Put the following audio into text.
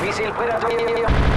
Misil fuera.